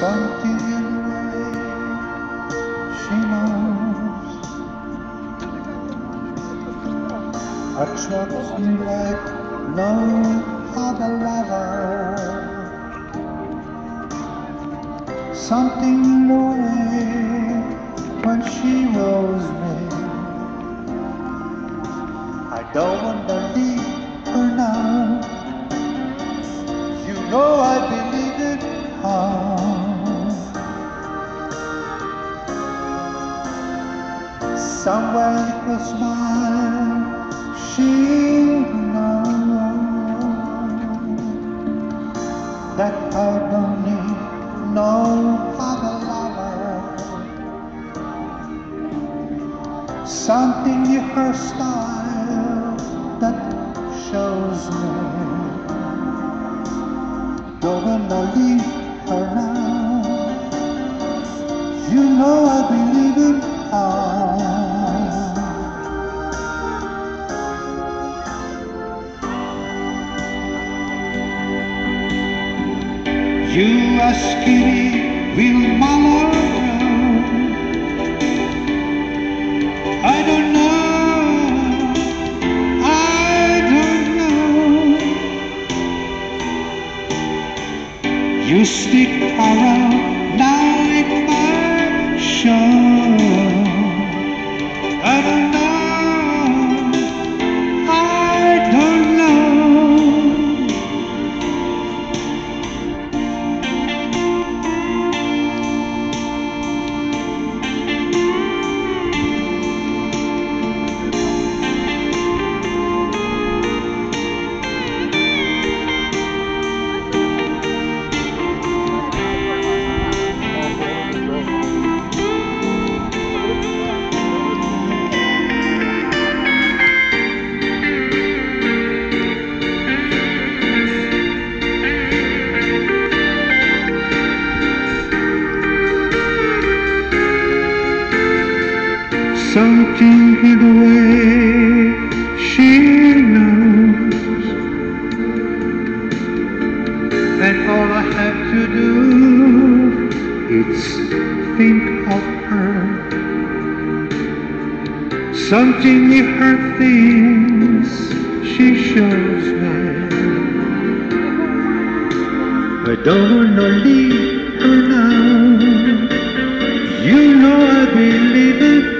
Something in the way she moves attracts me like no other lover. Something in the way when she rolls me. I don't want to leave her now. You know I Somewhere mine. She knows that I don't need no other lover. Something in her style that shows me don't wanna leave her now. You know I believe You ask me, will love I don't know. I don't know. You stick around have to do. Is think of her. Something in her things she shows me I don't wanna leave her now. You know I believe it